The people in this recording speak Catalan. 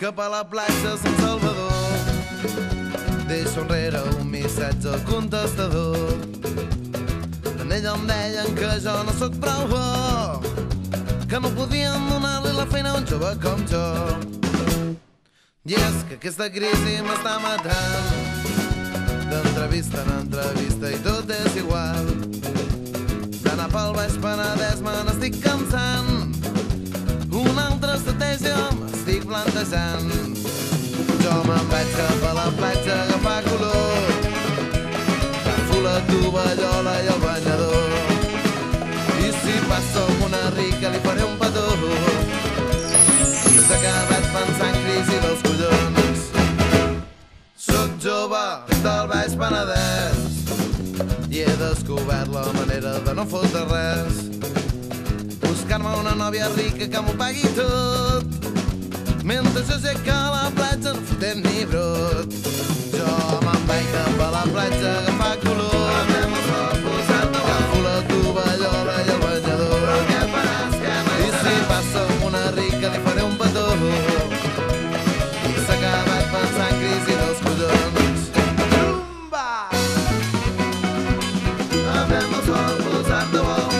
cap a la platja Sant Salvador. Deixo enrere un missatge al contestador. En ella em deien que jo no sóc prou bo, que no podien donar-li la feina a un jove com jo. I és que aquesta crisi m'està matant, d'entrevista en entrevista i tot és igual. D'anar pel Baix Penedès me n'estic cansant, plantejant. Jo me'n vaig cap a la platja a agafar color, agafo la tovallola i el banyador. I si passo amb una rica li faré un petó. S'ha acabat pensant crisi dels collons. Soc jove del Baix Penedès i he descobert la manera de no fotre res. Buscar-me una nòvia rica que m'ho pagui tot mentre jo sé que a la platja no fotem ni brot. Jo me'n vaig cap a la platja a agafar color. Agafo la tovallola i el banyador. I si passa una rica li faré un petó. S'ha acabat pensant dels collons. Rumba! Havem el sol bo.